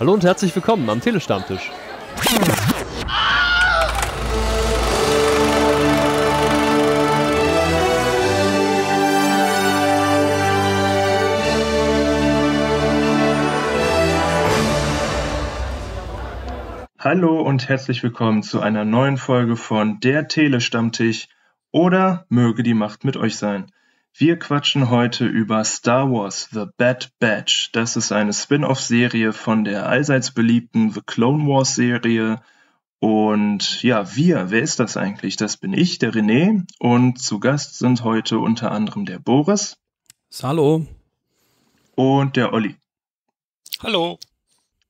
Hallo und herzlich willkommen am Telestammtisch. Hallo und herzlich willkommen zu einer neuen Folge von Der Telestammtisch oder möge die Macht mit euch sein. Wir quatschen heute über Star Wars The Bad Batch. Das ist eine Spin-off-Serie von der allseits beliebten The Clone Wars Serie. Und ja, wir, wer ist das eigentlich? Das bin ich, der René. Und zu Gast sind heute unter anderem der Boris. Hallo. Und der Olli. Hallo.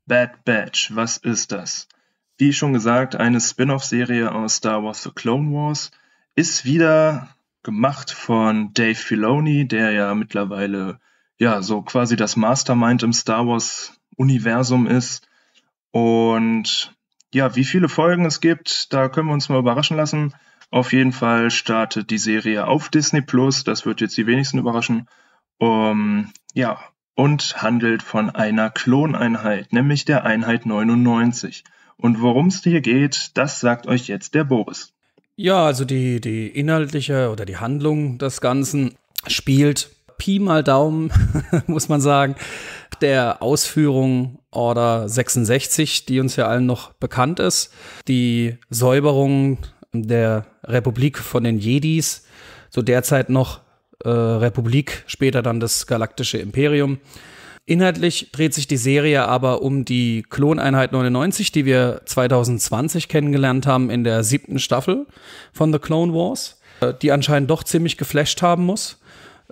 Bad Batch, was ist das? Wie schon gesagt, eine Spin-off-Serie aus Star Wars The Clone Wars ist wieder gemacht von Dave Filoni, der ja mittlerweile ja so quasi das Mastermind im Star Wars Universum ist. Und ja, wie viele Folgen es gibt, da können wir uns mal überraschen lassen. Auf jeden Fall startet die Serie auf Disney Plus. Das wird jetzt die wenigsten überraschen. Um, ja, und handelt von einer Kloneinheit, nämlich der Einheit 99. Und worum es hier geht, das sagt euch jetzt der Boris. Ja, also die, die inhaltliche oder die Handlung des Ganzen spielt Pi mal Daumen, muss man sagen, der Ausführung Order 66, die uns ja allen noch bekannt ist. Die Säuberung der Republik von den Jedis, so derzeit noch äh, Republik, später dann das Galaktische Imperium. Inhaltlich dreht sich die Serie aber um die Kloneinheit 99, die wir 2020 kennengelernt haben in der siebten Staffel von The Clone Wars, äh, die anscheinend doch ziemlich geflasht haben muss,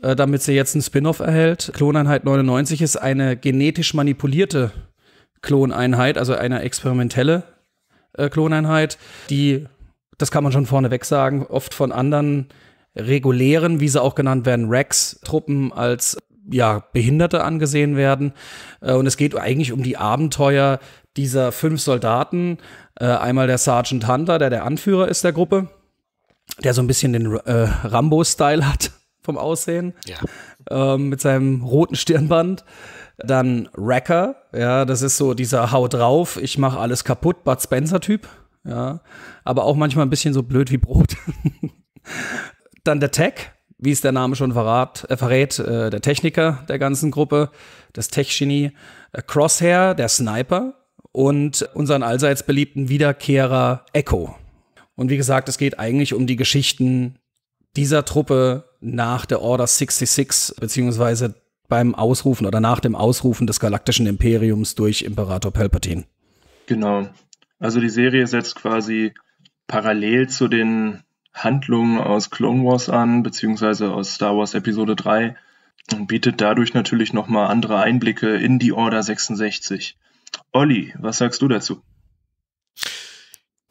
äh, damit sie jetzt einen Spin-off erhält. Kloneinheit 99 ist eine genetisch manipulierte Kloneinheit, also eine experimentelle äh, Kloneinheit, die, das kann man schon vorneweg sagen, oft von anderen regulären, wie sie auch genannt werden, Rex-Truppen als ja, Behinderte angesehen werden. Äh, und es geht eigentlich um die Abenteuer dieser fünf Soldaten. Äh, einmal der Sergeant Hunter, der der Anführer ist der Gruppe, der so ein bisschen den äh, Rambo-Style hat vom Aussehen. Ja. Ähm, mit seinem roten Stirnband. Dann Wrecker, ja, das ist so dieser Hau drauf, ich mache alles kaputt, Bud Spencer-Typ. Ja, aber auch manchmal ein bisschen so blöd wie Brot. Dann der Tech, wie es der Name schon verrat, äh, verrät, äh, der Techniker der ganzen Gruppe, das Tech-Genie, äh, Crosshair, der Sniper und unseren allseits beliebten Wiederkehrer Echo. Und wie gesagt, es geht eigentlich um die Geschichten dieser Truppe nach der Order 66, beziehungsweise beim Ausrufen oder nach dem Ausrufen des galaktischen Imperiums durch Imperator Palpatine. Genau. Also die Serie setzt quasi parallel zu den Handlungen aus Clone Wars an, beziehungsweise aus Star Wars Episode 3 und bietet dadurch natürlich nochmal andere Einblicke in die Order 66. Olli, was sagst du dazu?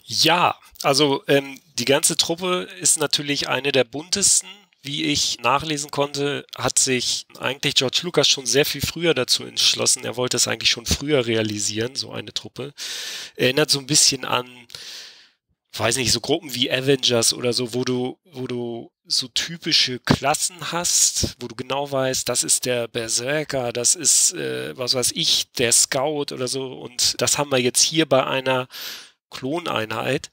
Ja, also ähm, die ganze Truppe ist natürlich eine der buntesten. Wie ich nachlesen konnte, hat sich eigentlich George Lucas schon sehr viel früher dazu entschlossen. Er wollte es eigentlich schon früher realisieren, so eine Truppe. Erinnert so ein bisschen an weiß nicht, so Gruppen wie Avengers oder so, wo du, wo du so typische Klassen hast, wo du genau weißt, das ist der Berserker, das ist, äh, was weiß ich, der Scout oder so. Und das haben wir jetzt hier bei einer Kloneinheit.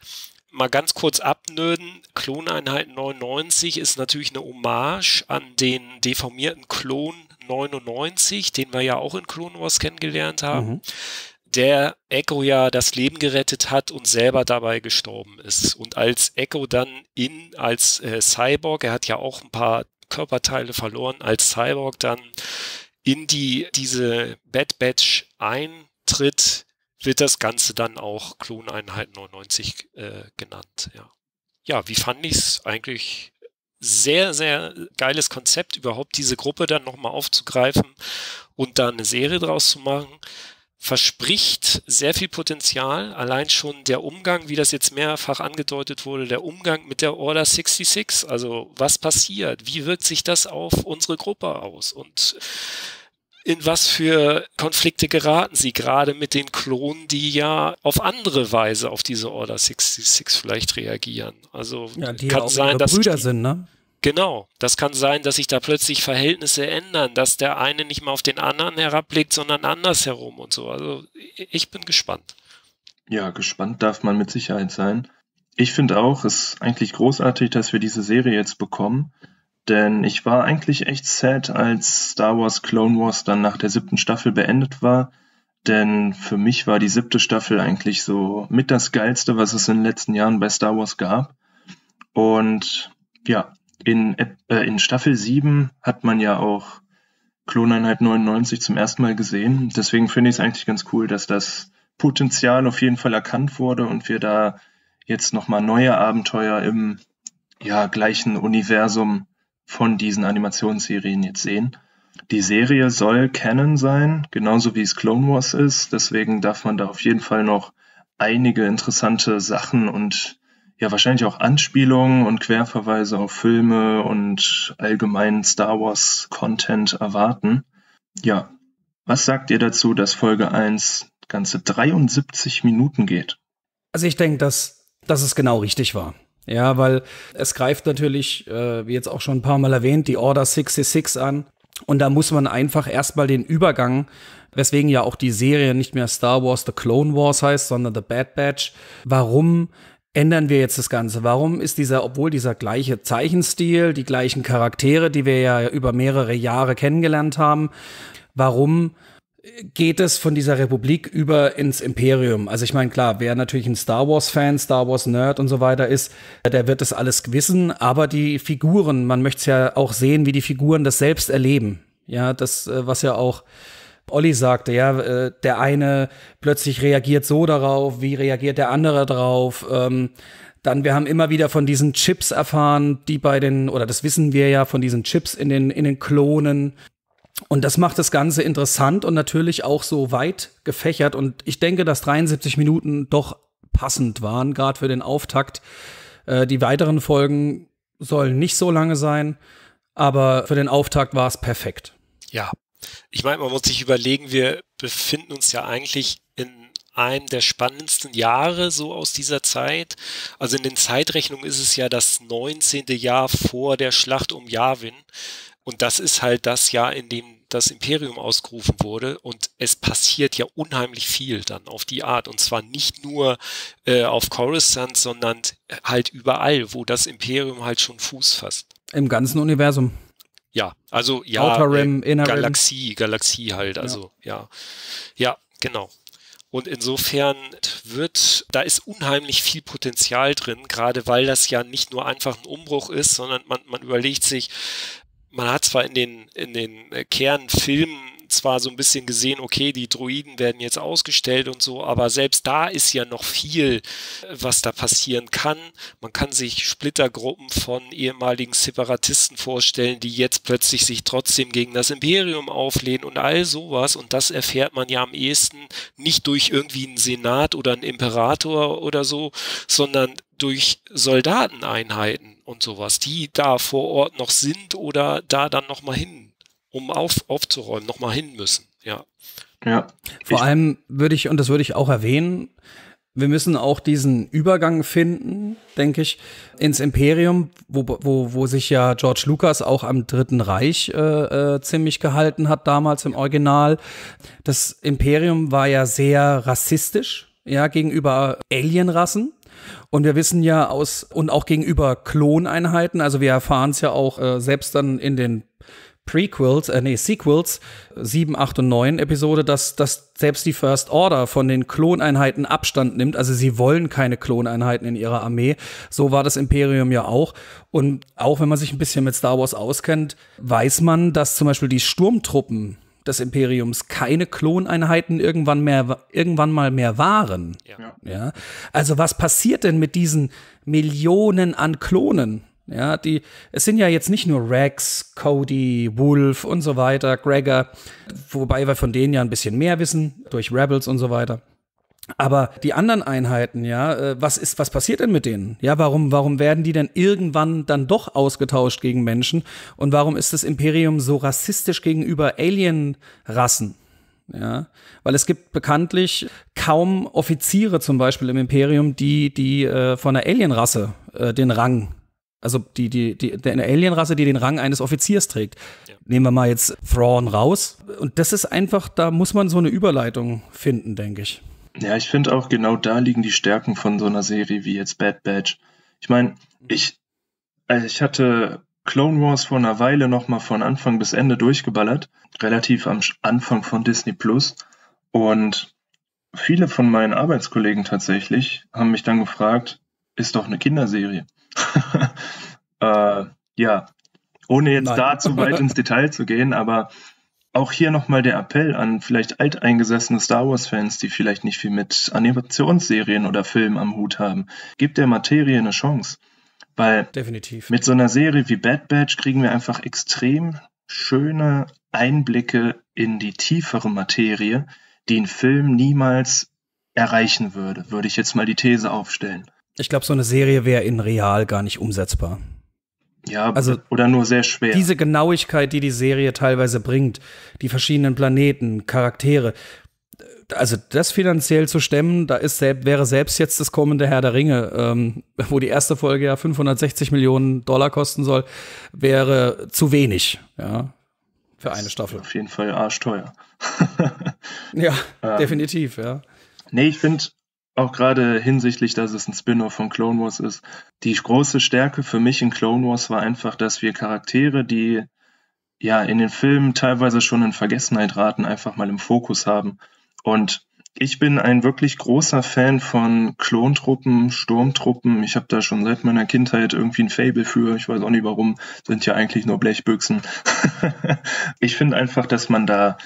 Mal ganz kurz abnöden. Kloneinheit 99 ist natürlich eine Hommage an den deformierten Klon 99, den wir ja auch in Clone Wars kennengelernt haben. Mhm der Echo ja das Leben gerettet hat und selber dabei gestorben ist. Und als Echo dann in, als äh, Cyborg, er hat ja auch ein paar Körperteile verloren, als Cyborg dann in die, diese Bad Batch eintritt, wird das Ganze dann auch Kloneinheit 99 äh, genannt. Ja. ja, wie fand ich es eigentlich sehr, sehr geiles Konzept, überhaupt diese Gruppe dann nochmal aufzugreifen und da eine Serie draus zu machen verspricht sehr viel Potenzial. Allein schon der Umgang, wie das jetzt mehrfach angedeutet wurde, der Umgang mit der Order 66. Also was passiert? Wie wirkt sich das auf unsere Gruppe aus? Und in was für Konflikte geraten sie gerade mit den Klonen, die ja auf andere Weise auf diese Order 66 vielleicht reagieren. Also ja, die kann ja auch sein, dass Brüder sind, ne? Genau, das kann sein, dass sich da plötzlich Verhältnisse ändern, dass der eine nicht mehr auf den anderen herabblickt, sondern andersherum und so. Also ich bin gespannt. Ja, gespannt darf man mit Sicherheit sein. Ich finde auch, es ist eigentlich großartig, dass wir diese Serie jetzt bekommen. Denn ich war eigentlich echt sad, als Star Wars Clone Wars dann nach der siebten Staffel beendet war. Denn für mich war die siebte Staffel eigentlich so mit das Geilste, was es in den letzten Jahren bei Star Wars gab. Und ja, in, äh, in Staffel 7 hat man ja auch Kloneinheit 99 zum ersten Mal gesehen. Deswegen finde ich es eigentlich ganz cool, dass das Potenzial auf jeden Fall erkannt wurde und wir da jetzt nochmal neue Abenteuer im ja, gleichen Universum von diesen Animationsserien jetzt sehen. Die Serie soll Canon sein, genauso wie es Clone Wars ist. Deswegen darf man da auf jeden Fall noch einige interessante Sachen und ja wahrscheinlich auch Anspielungen und Querverweise auf Filme und allgemeinen Star Wars Content erwarten. Ja, was sagt ihr dazu, dass Folge 1 ganze 73 Minuten geht? Also ich denke, dass, dass es genau richtig war. Ja, weil es greift natürlich, äh, wie jetzt auch schon ein paar Mal erwähnt, die Order 66 an. Und da muss man einfach erstmal den Übergang, weswegen ja auch die Serie nicht mehr Star Wars The Clone Wars heißt, sondern The Bad Batch. Warum ändern wir jetzt das Ganze? Warum ist dieser, obwohl dieser gleiche Zeichenstil, die gleichen Charaktere, die wir ja über mehrere Jahre kennengelernt haben, warum geht es von dieser Republik über ins Imperium. Also ich meine, klar, wer natürlich ein Star Wars-Fan, Star Wars-Nerd und so weiter ist, der wird das alles wissen, aber die Figuren, man möchte es ja auch sehen, wie die Figuren das selbst erleben. Ja, das, äh, was ja auch Olli sagte, ja, äh, der eine plötzlich reagiert so darauf, wie reagiert der andere drauf. Ähm, dann, wir haben immer wieder von diesen Chips erfahren, die bei den, oder das wissen wir ja, von diesen Chips in den, in den Klonen, und das macht das Ganze interessant und natürlich auch so weit gefächert. Und ich denke, dass 73 Minuten doch passend waren, gerade für den Auftakt. Äh, die weiteren Folgen sollen nicht so lange sein, aber für den Auftakt war es perfekt. Ja, ich meine, man muss sich überlegen, wir befinden uns ja eigentlich in einem der spannendsten Jahre so aus dieser Zeit. Also in den Zeitrechnungen ist es ja das 19. Jahr vor der Schlacht um Yavin. Und das ist halt das Jahr, in dem das Imperium ausgerufen wurde. Und es passiert ja unheimlich viel dann auf die Art. Und zwar nicht nur äh, auf Coruscant, sondern halt überall, wo das Imperium halt schon Fuß fasst. Im ganzen Universum. Ja, also ja, Outer Rim, äh, Galaxie, Galaxie halt, also ja. ja, ja, genau. Und insofern wird, da ist unheimlich viel Potenzial drin, gerade weil das ja nicht nur einfach ein Umbruch ist, sondern man, man überlegt sich, man hat zwar in den, in den äh, Kernfilmen zwar so ein bisschen gesehen, okay, die Droiden werden jetzt ausgestellt und so, aber selbst da ist ja noch viel, äh, was da passieren kann. Man kann sich Splittergruppen von ehemaligen Separatisten vorstellen, die jetzt plötzlich sich trotzdem gegen das Imperium auflehnen und all sowas. Und das erfährt man ja am ehesten nicht durch irgendwie einen Senat oder einen Imperator oder so, sondern durch Soldateneinheiten und sowas, die da vor Ort noch sind oder da dann nochmal hin, um auf, aufzuräumen, nochmal hin müssen. Ja. Ja. Vor allem würde ich, und das würde ich auch erwähnen, wir müssen auch diesen Übergang finden, denke ich, ins Imperium, wo, wo, wo sich ja George Lucas auch am Dritten Reich äh, äh, ziemlich gehalten hat, damals im Original. Das Imperium war ja sehr rassistisch, ja, gegenüber Alienrassen. Und wir wissen ja aus, und auch gegenüber Kloneinheiten, also wir erfahren es ja auch äh, selbst dann in den Prequels, äh, nee, Sequels, 7, 8 und 9 Episode, dass, dass selbst die First Order von den Kloneinheiten Abstand nimmt. Also sie wollen keine Kloneinheiten in ihrer Armee. So war das Imperium ja auch. Und auch wenn man sich ein bisschen mit Star Wars auskennt, weiß man, dass zum Beispiel die Sturmtruppen des Imperiums keine Kloneinheiten irgendwann mehr, irgendwann mal mehr waren. Ja. ja. Also was passiert denn mit diesen Millionen an Klonen? Ja, die, es sind ja jetzt nicht nur Rex, Cody, Wolf und so weiter, Gregor, wobei wir von denen ja ein bisschen mehr wissen, durch Rebels und so weiter. Aber die anderen Einheiten, ja, äh, was ist, was passiert denn mit denen? Ja, warum, warum werden die denn irgendwann dann doch ausgetauscht gegen Menschen? Und warum ist das Imperium so rassistisch gegenüber Alien-Rassen? Ja, weil es gibt bekanntlich kaum Offiziere zum Beispiel im Imperium, die, die äh, von der Alien-Rasse äh, den Rang Also die, die, die, eine Alienrasse, die den Rang eines Offiziers trägt. Ja. Nehmen wir mal jetzt Thrawn raus. Und das ist einfach, da muss man so eine Überleitung finden, denke ich. Ja, ich finde auch genau da liegen die Stärken von so einer Serie wie jetzt Bad Batch. Ich meine, ich, also ich hatte Clone Wars vor einer Weile nochmal von Anfang bis Ende durchgeballert, relativ am Anfang von Disney Plus. Und viele von meinen Arbeitskollegen tatsächlich haben mich dann gefragt, ist doch eine Kinderserie. äh, ja, ohne jetzt Nein. da zu weit ins Detail zu gehen, aber auch hier nochmal der Appell an vielleicht alteingesessene Star Wars-Fans, die vielleicht nicht viel mit Animationsserien oder Filmen am Hut haben. Gebt der Materie eine Chance. Weil Definitiv. mit so einer Serie wie Bad Batch kriegen wir einfach extrem schöne Einblicke in die tiefere Materie, die ein Film niemals erreichen würde, würde ich jetzt mal die These aufstellen. Ich glaube, so eine Serie wäre in real gar nicht umsetzbar. Ja, also oder nur sehr schwer. Diese Genauigkeit, die die Serie teilweise bringt, die verschiedenen Planeten, Charaktere, also das finanziell zu stemmen, da ist wäre selbst jetzt das kommende Herr der Ringe, ähm, wo die erste Folge ja 560 Millionen Dollar kosten soll, wäre zu wenig, ja, für eine Staffel. Auf jeden Fall arschteuer. ja, ähm, definitiv, ja. Nee, ich finde, auch gerade hinsichtlich, dass es ein Spin-off von Clone Wars ist. Die große Stärke für mich in Clone Wars war einfach, dass wir Charaktere, die ja in den Filmen teilweise schon in Vergessenheit raten, einfach mal im Fokus haben. Und ich bin ein wirklich großer Fan von Klontruppen, Sturmtruppen. Ich habe da schon seit meiner Kindheit irgendwie ein Fable für. Ich weiß auch nicht warum. Sind ja eigentlich nur Blechbüchsen. ich finde einfach, dass man da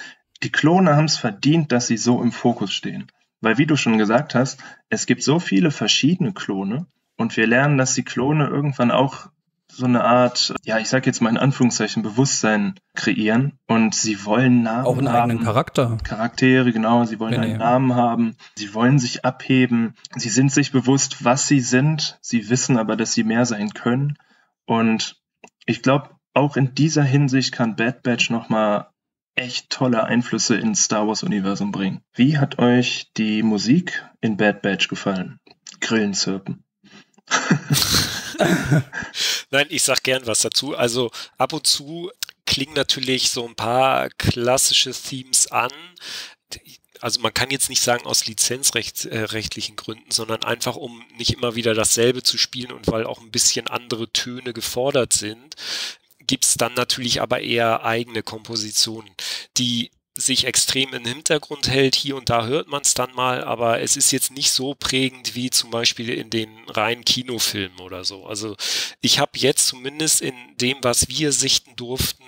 die Klone haben es verdient, dass sie so im Fokus stehen. Weil wie du schon gesagt hast, es gibt so viele verschiedene Klone und wir lernen, dass die Klone irgendwann auch so eine Art, ja, ich sag jetzt mal in Anführungszeichen, Bewusstsein kreieren und sie wollen Namen Auch einen haben, eigenen Charakter. Charaktere, genau, sie wollen ja, einen ja. Namen haben, sie wollen sich abheben, sie sind sich bewusst, was sie sind, sie wissen aber, dass sie mehr sein können. Und ich glaube, auch in dieser Hinsicht kann Bad Batch nochmal echt tolle Einflüsse ins Star Wars-Universum bringen. Wie hat euch die Musik in Bad Batch gefallen? Grillenzirpen. Nein, ich sag gern was dazu. Also ab und zu klingen natürlich so ein paar klassische Themes an. Also man kann jetzt nicht sagen aus lizenzrechtlichen Gründen, sondern einfach um nicht immer wieder dasselbe zu spielen und weil auch ein bisschen andere Töne gefordert sind gibt es dann natürlich aber eher eigene Kompositionen, die sich extrem im Hintergrund hält. Hier und da hört man es dann mal, aber es ist jetzt nicht so prägend wie zum Beispiel in den reinen Kinofilmen oder so. Also ich habe jetzt zumindest in dem, was wir sichten durften,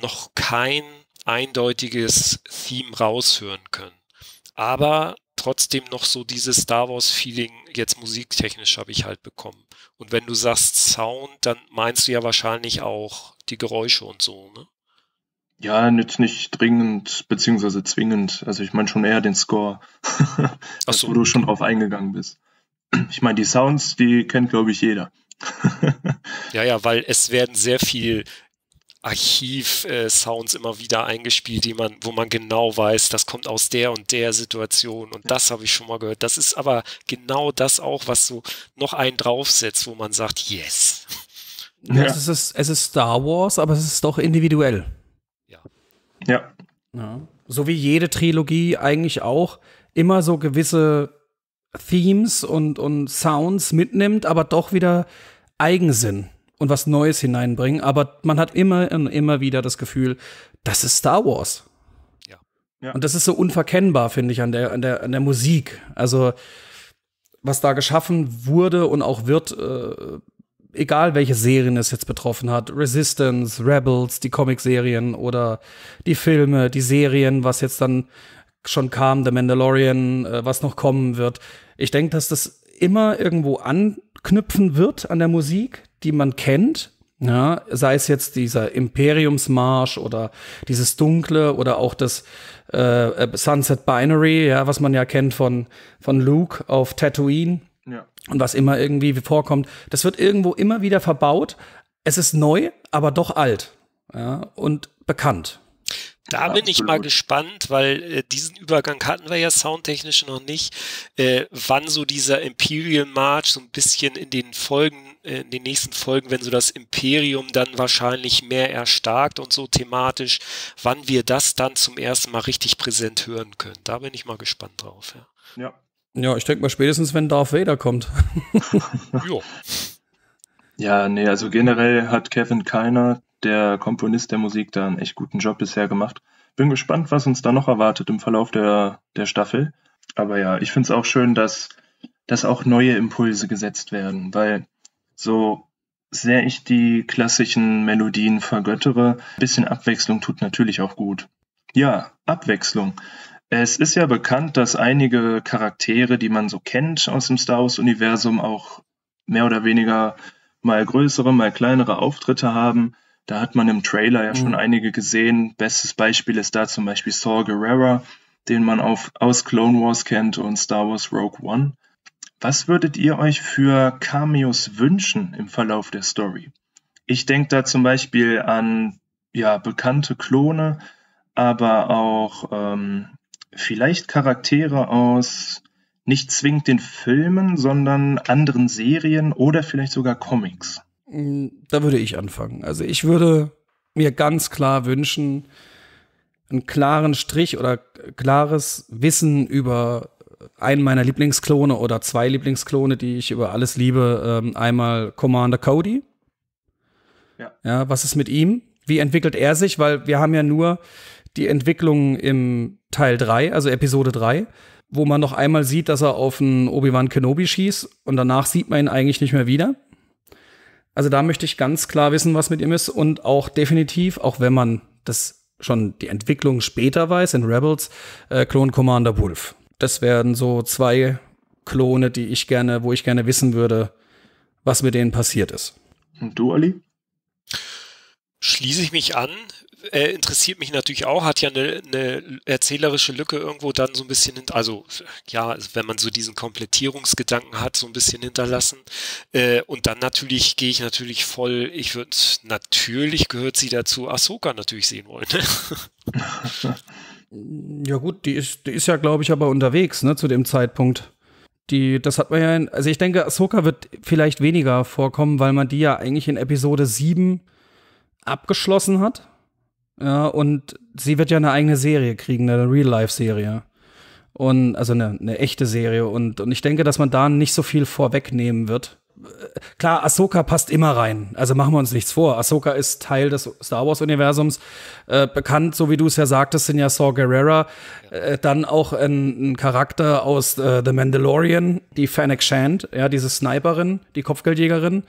noch kein eindeutiges Theme raushören können. Aber trotzdem noch so dieses Star Wars Feeling jetzt musiktechnisch habe ich halt bekommen. Und wenn du sagst Sound, dann meinst du ja wahrscheinlich auch die Geräusche und so, ne? Ja, jetzt nicht dringend beziehungsweise zwingend. Also ich meine schon eher den Score, Ach so. wo du schon drauf eingegangen bist. Ich meine, die Sounds, die kennt, glaube ich, jeder. ja, ja, weil es werden sehr viel Archiv-Sounds äh, immer wieder eingespielt, die man, wo man genau weiß, das kommt aus der und der Situation und das habe ich schon mal gehört. Das ist aber genau das auch, was so noch einen draufsetzt, wo man sagt, yes. Ja. Es, ist, es ist Star Wars, aber es ist doch individuell. Ja. Ja. ja. So wie jede Trilogie eigentlich auch immer so gewisse Themes und, und Sounds mitnimmt, aber doch wieder Eigensinn und was Neues hineinbringen. Aber man hat immer und immer wieder das Gefühl, das ist Star Wars. Ja. ja. Und das ist so unverkennbar, finde ich, an der, an, der, an der Musik. Also, was da geschaffen wurde und auch wird, äh, egal welche Serien es jetzt betroffen hat, Resistance, Rebels, die Comicserien oder die Filme, die Serien, was jetzt dann schon kam, The Mandalorian, äh, was noch kommen wird. Ich denke, dass das immer irgendwo anknüpfen wird an der Musik, die man kennt. Ja, sei es jetzt dieser Imperiumsmarsch oder dieses Dunkle oder auch das äh, Sunset Binary, ja, was man ja kennt von, von Luke auf Tatooine. Ja. Und was immer irgendwie vorkommt. Das wird irgendwo immer wieder verbaut. Es ist neu, aber doch alt. Ja, und bekannt. Da ja, bin ich mal gespannt, weil äh, diesen Übergang hatten wir ja soundtechnisch noch nicht, äh, wann so dieser Imperial March so ein bisschen in den Folgen, äh, in den nächsten Folgen, wenn so das Imperium dann wahrscheinlich mehr erstarkt und so thematisch, wann wir das dann zum ersten Mal richtig präsent hören können. Da bin ich mal gespannt drauf. Ja, ja. ja ich denke mal spätestens, wenn Darth Vader kommt. jo. Ja, nee, also generell hat Kevin Keiner der Komponist der Musik da einen echt guten Job bisher gemacht. Bin gespannt, was uns da noch erwartet im Verlauf der, der Staffel. Aber ja, ich finde es auch schön, dass, dass auch neue Impulse gesetzt werden, weil so sehr ich die klassischen Melodien vergöttere, ein bisschen Abwechslung tut natürlich auch gut. Ja, Abwechslung. Es ist ja bekannt, dass einige Charaktere, die man so kennt aus dem Star Wars-Universum, auch mehr oder weniger mal größere, mal kleinere Auftritte haben. Da hat man im Trailer ja schon mhm. einige gesehen. Bestes Beispiel ist da zum Beispiel Saul Guerrera, den man auf, aus Clone Wars kennt und Star Wars Rogue One. Was würdet ihr euch für Cameos wünschen im Verlauf der Story? Ich denke da zum Beispiel an ja, bekannte Klone, aber auch ähm, vielleicht Charaktere aus nicht zwingend den Filmen, sondern anderen Serien oder vielleicht sogar Comics. Mm, da würde ich anfangen. Also ich würde mir ganz klar wünschen, einen klaren Strich oder klares Wissen über einen meiner Lieblingsklone oder zwei Lieblingsklone, die ich über alles liebe. Ähm, einmal Commander Cody. Ja. ja. Was ist mit ihm? Wie entwickelt er sich? Weil wir haben ja nur die Entwicklung im Teil 3, also Episode 3, wo man noch einmal sieht, dass er auf einen Obi-Wan Kenobi schießt und danach sieht man ihn eigentlich nicht mehr wieder. Also da möchte ich ganz klar wissen, was mit ihm ist und auch definitiv, auch wenn man das schon die Entwicklung später weiß in Rebels, äh, Clone Commander Wolf. Das wären so zwei Klone, die ich gerne, wo ich gerne wissen würde, was mit denen passiert ist. Und du, Ali? Schließe ich mich an äh, interessiert mich natürlich auch, hat ja eine, eine erzählerische Lücke irgendwo dann so ein bisschen, also ja, wenn man so diesen Komplettierungsgedanken hat, so ein bisschen hinterlassen. Äh, und dann natürlich gehe ich natürlich voll, ich würde, natürlich gehört sie dazu, Ahsoka natürlich sehen wollen. ja gut, die ist, die ist ja, glaube ich, aber unterwegs, ne, zu dem Zeitpunkt. Die, das hat man ja, in, also ich denke, Ahsoka wird vielleicht weniger vorkommen, weil man die ja eigentlich in Episode 7 abgeschlossen hat. Ja, und sie wird ja eine eigene Serie kriegen, eine Real-Life-Serie. Und also eine, eine echte Serie. Und, und ich denke, dass man da nicht so viel vorwegnehmen wird. Klar, Ahsoka passt immer rein. Also machen wir uns nichts vor. Ahsoka ist Teil des Star Wars-Universums. Äh, bekannt, so wie du es ja sagtest, sind ja Saw Gerrera. Äh, dann auch ein, ein Charakter aus äh, The Mandalorian, die Fennec Shand, ja, diese Sniperin, die Kopfgeldjägerin.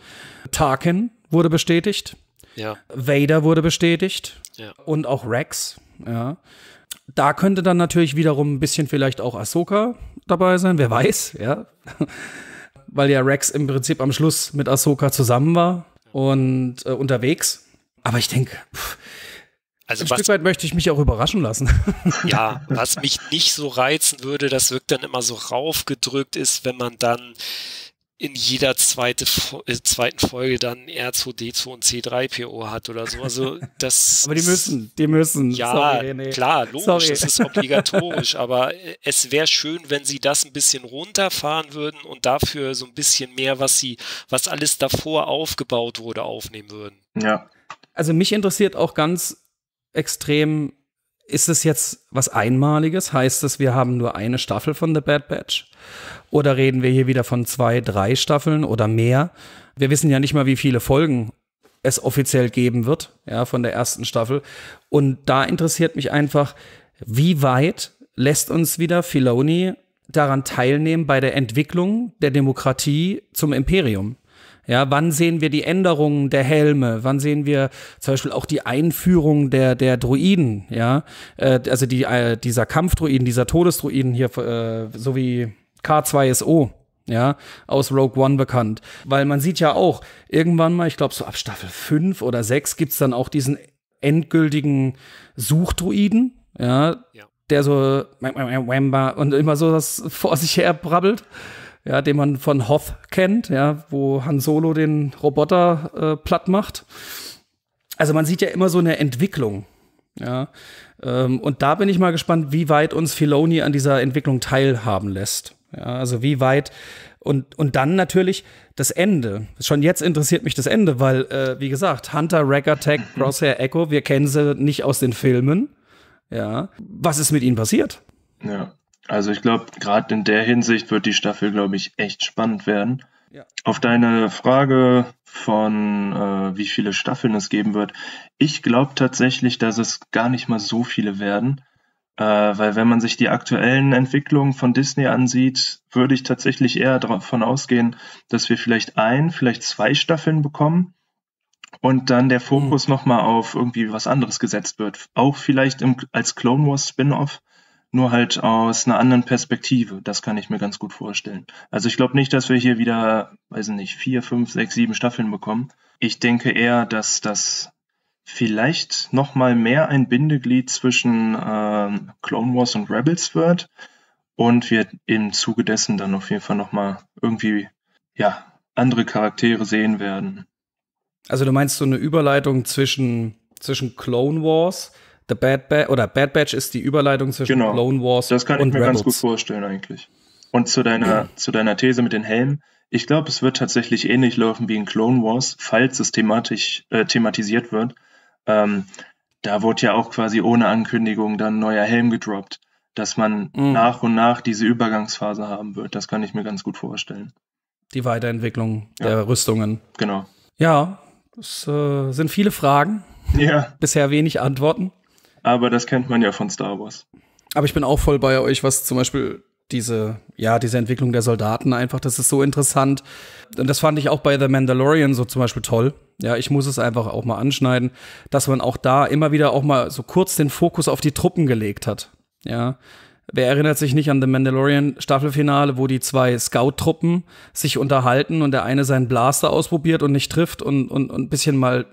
Tarkin wurde bestätigt. Ja. Vader wurde bestätigt. Ja. Und auch Rex. Ja. Da könnte dann natürlich wiederum ein bisschen vielleicht auch Ahsoka dabei sein, wer weiß, ja. Weil ja Rex im Prinzip am Schluss mit Ahsoka zusammen war und äh, unterwegs. Aber ich denke, also ein was, Stück weit möchte ich mich auch überraschen lassen. Ja, was mich nicht so reizen würde, das wirkt dann immer so raufgedrückt ist, wenn man dann in jeder zweite, äh, zweiten Folge dann R2D2 und C3PO hat oder so. Also das. aber die müssen, die müssen. Ja, Sorry, klar, logisch, Sorry. das ist obligatorisch, aber äh, es wäre schön, wenn sie das ein bisschen runterfahren würden und dafür so ein bisschen mehr, was sie, was alles davor aufgebaut wurde, aufnehmen würden. Ja. Also mich interessiert auch ganz extrem, ist es jetzt was Einmaliges? Heißt es, wir haben nur eine Staffel von The Bad Batch? Oder reden wir hier wieder von zwei, drei Staffeln oder mehr? Wir wissen ja nicht mal, wie viele Folgen es offiziell geben wird, ja, von der ersten Staffel. Und da interessiert mich einfach, wie weit lässt uns wieder Filoni daran teilnehmen bei der Entwicklung der Demokratie zum Imperium? Ja, wann sehen wir die Änderungen der Helme? Wann sehen wir zum Beispiel auch die Einführung der, der Druiden? Ja, äh, also die, äh, dieser Kampfdruiden, dieser Todesdruiden hier, äh, so wie K2SO, ja, aus Rogue One bekannt. Weil man sieht ja auch, irgendwann mal, ich glaube so ab Staffel 5 oder 6 gibt's dann auch diesen endgültigen Suchdruiden, ja, ja. der so und immer so das vor sich her brabbelt, ja, den man von Hoth kennt, ja, wo Han Solo den Roboter äh, platt macht. Also man sieht ja immer so eine Entwicklung Ja. Ähm, und da bin ich mal gespannt, wie weit uns Filoni an dieser Entwicklung teilhaben lässt. Ja, also wie weit und, und dann natürlich das Ende. Schon jetzt interessiert mich das Ende, weil, äh, wie gesagt, Hunter, Wrecker, Tech, Crosshair, Echo, wir kennen sie nicht aus den Filmen. Ja. Was ist mit ihnen passiert? Ja. Also ich glaube, gerade in der Hinsicht wird die Staffel, glaube ich, echt spannend werden. Ja. Auf deine Frage von äh, wie viele Staffeln es geben wird, ich glaube tatsächlich, dass es gar nicht mal so viele werden. Äh, weil wenn man sich die aktuellen Entwicklungen von Disney ansieht, würde ich tatsächlich eher davon ausgehen, dass wir vielleicht ein, vielleicht zwei Staffeln bekommen und dann der Fokus mhm. nochmal auf irgendwie was anderes gesetzt wird. Auch vielleicht im, als Clone Wars Spin-off, nur halt aus einer anderen Perspektive. Das kann ich mir ganz gut vorstellen. Also ich glaube nicht, dass wir hier wieder, weiß ich nicht, vier, fünf, sechs, sieben Staffeln bekommen. Ich denke eher, dass das vielleicht noch mal mehr ein Bindeglied zwischen äh, Clone Wars und Rebels wird und wir im Zuge dessen dann auf jeden Fall noch mal irgendwie ja andere Charaktere sehen werden. Also du meinst so eine Überleitung zwischen zwischen Clone Wars, The Bad Batch oder Bad Batch ist die Überleitung zwischen genau. Clone Wars das kann und ich mir Rebels. ganz gut vorstellen eigentlich. Und zu deiner ja. zu deiner These mit den Helmen, ich glaube, es wird tatsächlich ähnlich laufen wie in Clone Wars, falls es thematisch äh, thematisiert wird ähm, da wurde ja auch quasi ohne Ankündigung dann ein neuer Helm gedroppt, dass man mhm. nach und nach diese Übergangsphase haben wird. Das kann ich mir ganz gut vorstellen. Die Weiterentwicklung ja. der Rüstungen. Genau. Ja, es äh, sind viele Fragen. Ja. Bisher wenig Antworten. Aber das kennt man ja von Star Wars. Aber ich bin auch voll bei euch, was zum Beispiel diese, ja, diese Entwicklung der Soldaten einfach, das ist so interessant. Und das fand ich auch bei The Mandalorian so zum Beispiel toll. Ja, ich muss es einfach auch mal anschneiden, dass man auch da immer wieder auch mal so kurz den Fokus auf die Truppen gelegt hat. Ja. Wer erinnert sich nicht an The Mandalorian Staffelfinale, wo die zwei Scout-Truppen sich unterhalten und der eine seinen Blaster ausprobiert und nicht trifft und, und, und ein bisschen mal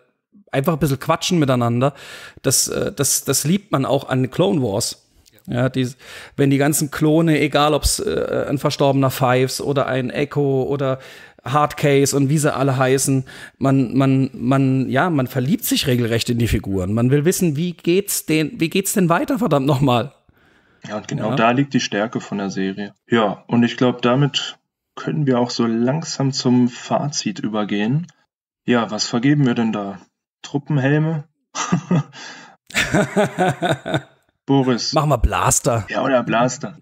einfach ein bisschen quatschen miteinander. Das, äh, das, das liebt man auch an Clone Wars. Ja, die, wenn die ganzen Klone, egal ob es äh, ein verstorbener Fives oder ein Echo oder Hardcase und wie sie alle heißen, man, man, man, ja, man verliebt sich regelrecht in die Figuren. Man will wissen, wie geht's denn, wie geht's denn weiter, verdammt nochmal. Ja, und genau ja. da liegt die Stärke von der Serie. Ja, und ich glaube, damit können wir auch so langsam zum Fazit übergehen. Ja, was vergeben wir denn da? Truppenhelme? Boris. Mach mal Blaster. Ja, oder Blaster.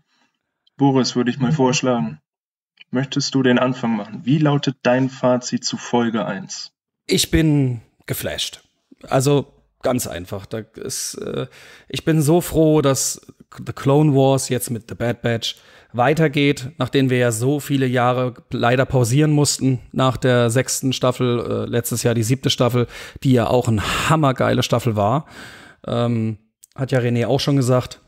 Boris, würde ich mal vorschlagen. Möchtest du den Anfang machen? Wie lautet dein Fazit zu Folge 1? Ich bin geflasht. Also ganz einfach. Ist, äh, ich bin so froh, dass The Clone Wars jetzt mit The Bad Batch weitergeht, nachdem wir ja so viele Jahre leider pausieren mussten nach der sechsten Staffel, äh, letztes Jahr die siebte Staffel, die ja auch ein hammergeile Staffel war. Ähm, hat ja René auch schon gesagt.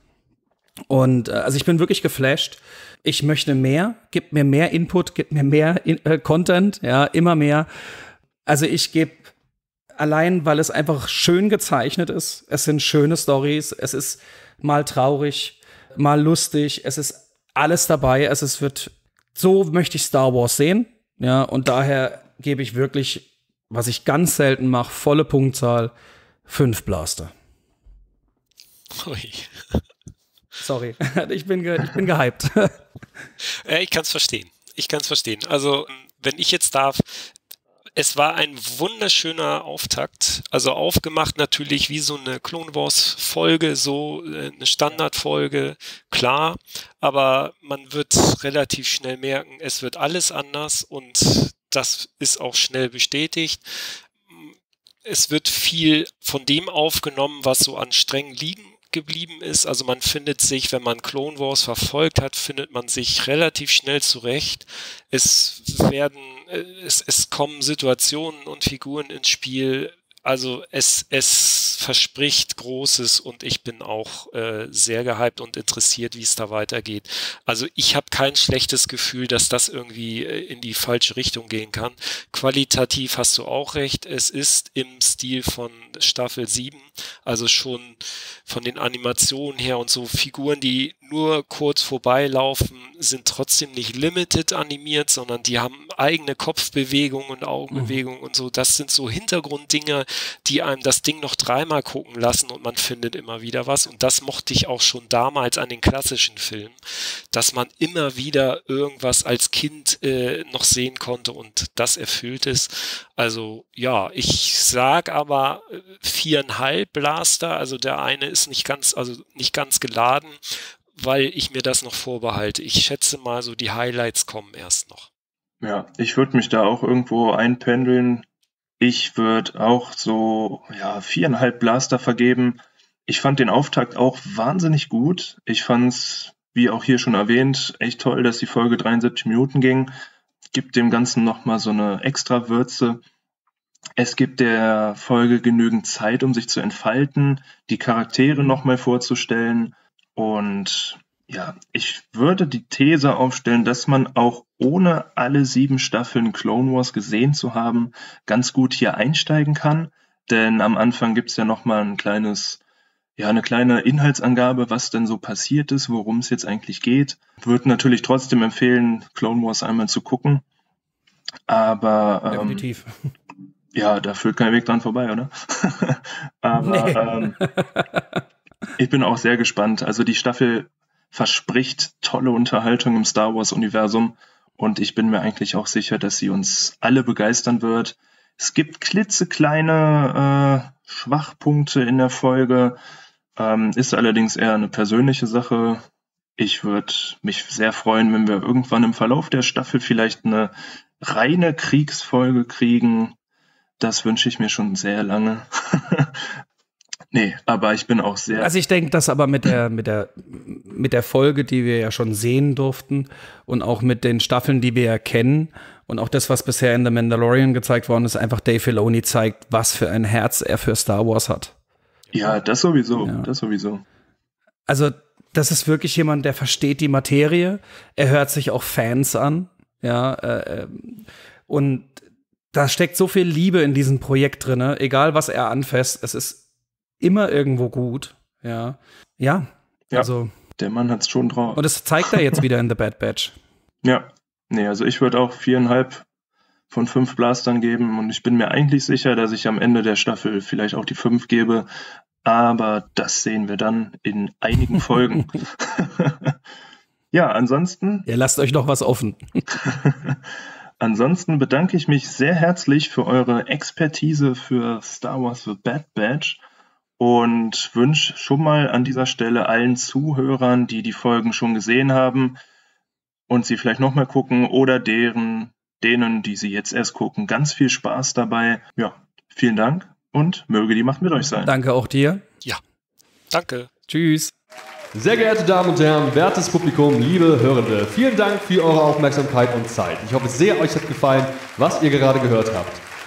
Und äh, also ich bin wirklich geflasht. Ich möchte mehr, gib mir mehr Input, gib mir mehr in, äh, Content, ja, immer mehr. Also ich gebe allein, weil es einfach schön gezeichnet ist. Es sind schöne Stories. Es ist mal traurig, mal lustig. Es ist alles dabei. Es ist, wird, so möchte ich Star Wars sehen. Ja, und daher gebe ich wirklich, was ich ganz selten mache, volle Punktzahl, fünf Blaster. Ui. Sorry, ich bin, ich bin gehypt. ich kann es verstehen. Ich kann es verstehen. Also, wenn ich jetzt darf, es war ein wunderschöner Auftakt. Also aufgemacht natürlich wie so eine Clone Wars Folge, so äh, eine Standardfolge, klar. Aber man wird relativ schnell merken, es wird alles anders und das ist auch schnell bestätigt es wird viel von dem aufgenommen, was so an streng liegen geblieben ist. Also man findet sich, wenn man Clone Wars verfolgt hat, findet man sich relativ schnell zurecht. Es werden, äh, es, es kommen Situationen und Figuren ins Spiel, also es, es verspricht Großes und ich bin auch äh, sehr gehypt und interessiert, wie es da weitergeht. Also ich habe kein schlechtes Gefühl, dass das irgendwie äh, in die falsche Richtung gehen kann. Qualitativ hast du auch recht. Es ist im Stil von Staffel 7, also schon von den Animationen her und so Figuren, die nur kurz vorbeilaufen, sind trotzdem nicht limited animiert, sondern die haben eigene Kopfbewegungen und Augenbewegungen mhm. und so. Das sind so Hintergrunddinge, die einem das Ding noch dreimal gucken lassen und man findet immer wieder was. Und das mochte ich auch schon damals an den klassischen Filmen, dass man immer wieder irgendwas als Kind äh, noch sehen konnte und das erfüllt ist. Also ja, ich sag aber äh, viereinhalb Blaster, also der eine ist nicht ganz, also nicht ganz geladen weil ich mir das noch vorbehalte. Ich schätze mal, so die Highlights kommen erst noch. Ja, ich würde mich da auch irgendwo einpendeln. Ich würde auch so, ja, viereinhalb Blaster vergeben. Ich fand den Auftakt auch wahnsinnig gut. Ich fand's, wie auch hier schon erwähnt, echt toll, dass die Folge 73 Minuten ging. Gibt dem Ganzen nochmal so eine extra Würze. Es gibt der Folge genügend Zeit, um sich zu entfalten, die Charaktere nochmal vorzustellen und ja, ich würde die These aufstellen, dass man auch ohne alle sieben Staffeln Clone Wars gesehen zu haben, ganz gut hier einsteigen kann. Denn am Anfang gibt's ja nochmal ein kleines, ja, eine kleine Inhaltsangabe, was denn so passiert ist, worum es jetzt eigentlich geht. Würde natürlich trotzdem empfehlen, Clone Wars einmal zu gucken. Aber ähm, definitiv. Ja, da führt kein Weg dran vorbei, oder? Aber nee. ähm, ich bin auch sehr gespannt. Also die Staffel verspricht tolle Unterhaltung im Star Wars-Universum und ich bin mir eigentlich auch sicher, dass sie uns alle begeistern wird. Es gibt klitzekleine äh, Schwachpunkte in der Folge, ähm, ist allerdings eher eine persönliche Sache. Ich würde mich sehr freuen, wenn wir irgendwann im Verlauf der Staffel vielleicht eine reine Kriegsfolge kriegen. Das wünsche ich mir schon sehr lange. Nee, aber ich bin auch sehr. Also ich denke, dass aber mit der, mit der, mit der Folge, die wir ja schon sehen durften und auch mit den Staffeln, die wir ja kennen und auch das, was bisher in The Mandalorian gezeigt worden ist, einfach Dave Filoni zeigt, was für ein Herz er für Star Wars hat. Ja, das sowieso, ja. das sowieso. Also, das ist wirklich jemand, der versteht die Materie. Er hört sich auch Fans an, ja, äh, ähm, und da steckt so viel Liebe in diesem Projekt drin, egal was er anfasst. Es ist immer irgendwo gut. Ja. Ja. ja also. Der Mann hat's schon drauf. Und das zeigt er jetzt wieder in The Bad Batch. Ja. Nee, also ich würde auch viereinhalb von fünf Blastern geben und ich bin mir eigentlich sicher, dass ich am Ende der Staffel vielleicht auch die fünf gebe. Aber das sehen wir dann in einigen Folgen. ja, ansonsten. Ihr lasst euch noch was offen. ansonsten bedanke ich mich sehr herzlich für eure Expertise für Star Wars The Bad Batch und wünsche schon mal an dieser Stelle allen Zuhörern, die die Folgen schon gesehen haben und sie vielleicht nochmal gucken oder deren, denen, die sie jetzt erst gucken, ganz viel Spaß dabei. Ja, vielen Dank und möge die Macht mit euch sein. Danke auch dir. Ja, danke. Tschüss. Sehr geehrte Damen und Herren, wertes Publikum, liebe Hörende, vielen Dank für eure Aufmerksamkeit und Zeit. Ich hoffe sehr, euch hat gefallen, was ihr gerade gehört habt.